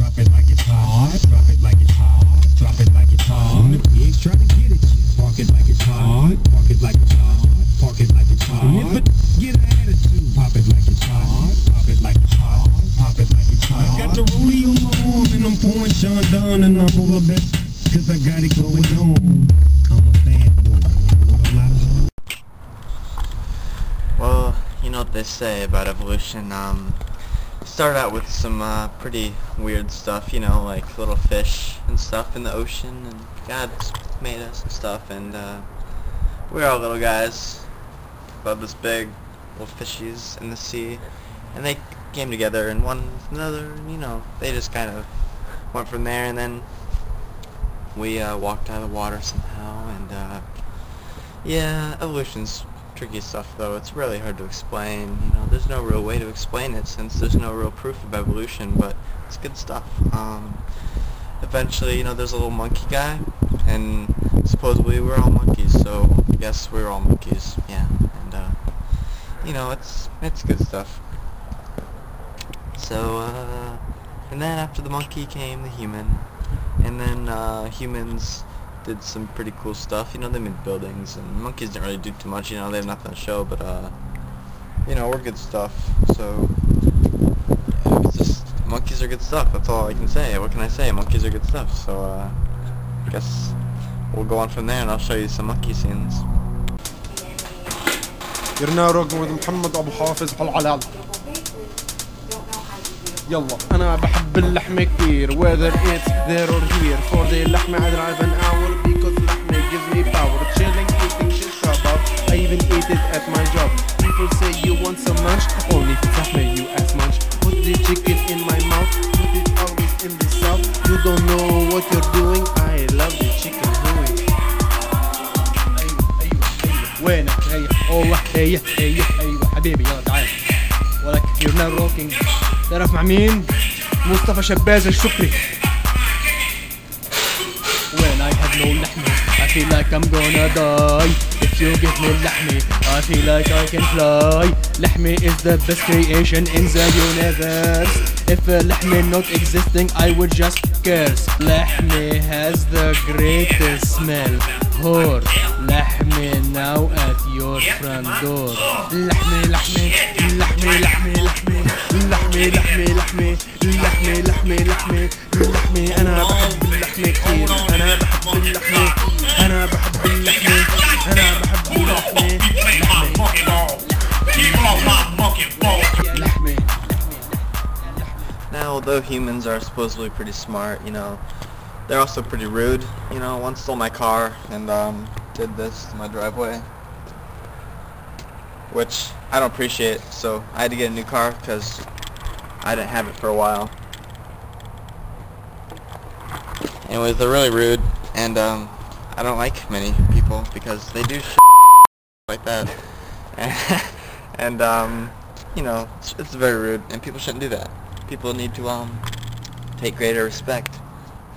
Drop it like it's hot. Drop it like it's hot. Drop it like it's hot. Pigs try to get at you. Park it like it's hot. Park it like it's hot. Park it like it's hot. If it get an attitude. Pop it like it's hot. Pop it like it's hot. Pop it like it's hot. Got the rollie on my arm and I'm pouring Sean down and I'm full of it. Cause I got it going on. I'm a bad boy. With a lot of Well, you know what they say about evolution. Um, started out with some uh, pretty weird stuff, you know, like little fish and stuff in the ocean, and God made us and stuff, and uh, we're all little guys, about this big, little fishies in the sea, and they came together and one another, and you know, they just kind of went from there, and then we uh, walked out of the water somehow, and uh, yeah, evolution's tricky stuff though. It's really hard to explain. You know, there's no real way to explain it since there's no real proof of evolution, but it's good stuff. Um, eventually, you know, there's a little monkey guy, and supposedly we're all monkeys, so guess we're all monkeys, yeah. And, uh, you know, it's, it's good stuff. So, uh, and then after the monkey came the human, and then, uh, humans did some pretty cool stuff. You know, they made buildings, and monkeys didn't really do too much. You know, they have nothing to show, but uh, you know, we're good stuff. So yeah, it's just monkeys are good stuff. That's all I can say. What can I say? Monkeys are good stuff. So uh, I guess we'll go on from there, and I'll show you some monkey scenes. You're now rocking with محمد ابو حافظ حلعلال يلا انا بحب اللحمة كتير whether it's there or here for the لحمة I drive an hour don't know what you're doing. I love the chicken doing. أيوه أيوه أيوه وينك؟ هي والله هي هي أيوه حبيبي يلا تعال. ولك تعرف مع مين؟ مصطفى شباز الشكري. feel like I'm gonna die. If you give me lahmi, I feel like I can fly. Lahmi is the best creation in the universe. If lahmi not existing, I would just curse. Lahmi has the greatest smell. Whore, lahmi now at your front door. Lahmi, lahmi, Humans are supposedly pretty smart, you know, they're also pretty rude. You know, one stole my car and um, did this to my driveway, which I don't appreciate. So I had to get a new car because I didn't have it for a while. Anyways, they're really rude, and um, I don't like many people because they do like that. and um, you know, it's, it's very rude, and people shouldn't do that. People need to um take greater respect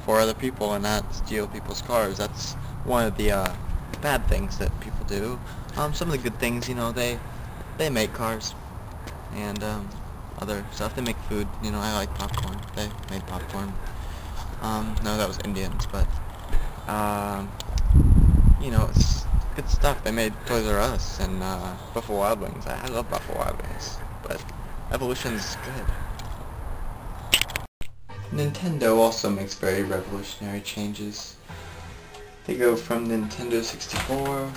for other people and not steal people's cars. That's one of the uh, bad things that people do. Um, some of the good things, you know, they they make cars and um, other stuff. They make food. You know, I like popcorn. They made popcorn. Um, no, that was Indians, but um, you know, it's good stuff. They made Toys R Us and uh, Buffalo Wild Wings. I, I love Buffalo Wild Wings, but evolution's good. Nintendo also makes very revolutionary changes. They go from Nintendo 64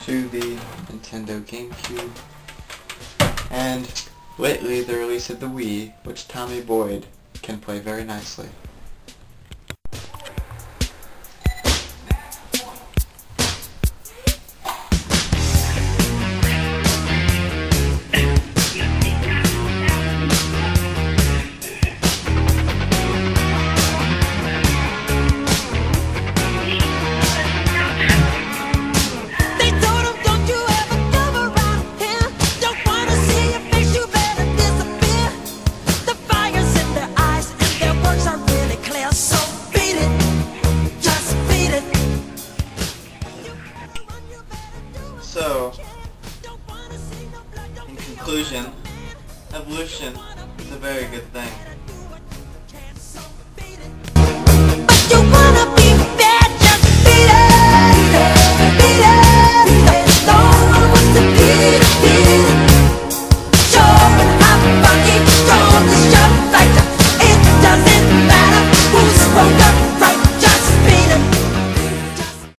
to the Nintendo GameCube, and lately the release of the Wii, which Tommy Boyd can play very nicely. So, in conclusion, evolution is a very good thing.